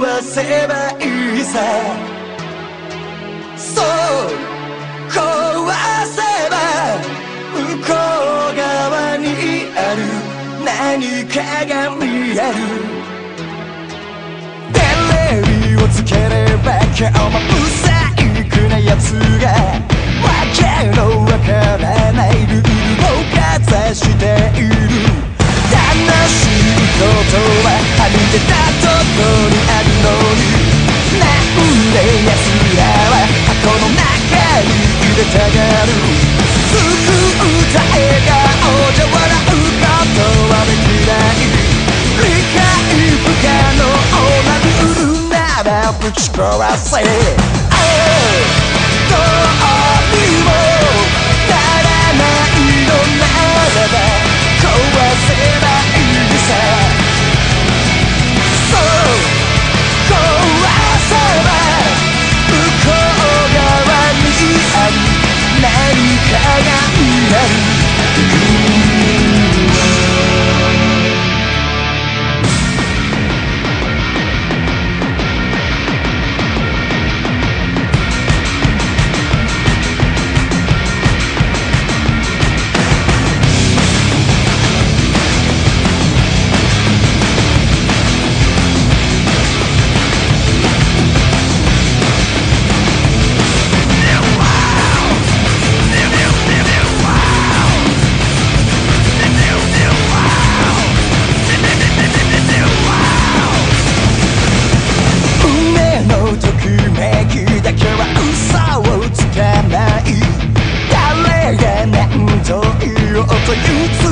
わせばいいさ。そう壊せば向こう側にある何かが見える。テレビをつければ今日もサイクなやつがわけのわからないルールをかざしている楽しいことははみ出たところにある。なんで奴らは箱の中に入れたがる服歌笑顔じゃ笑うことはできない理解不可能なルールならぶち壊せ、oh! you to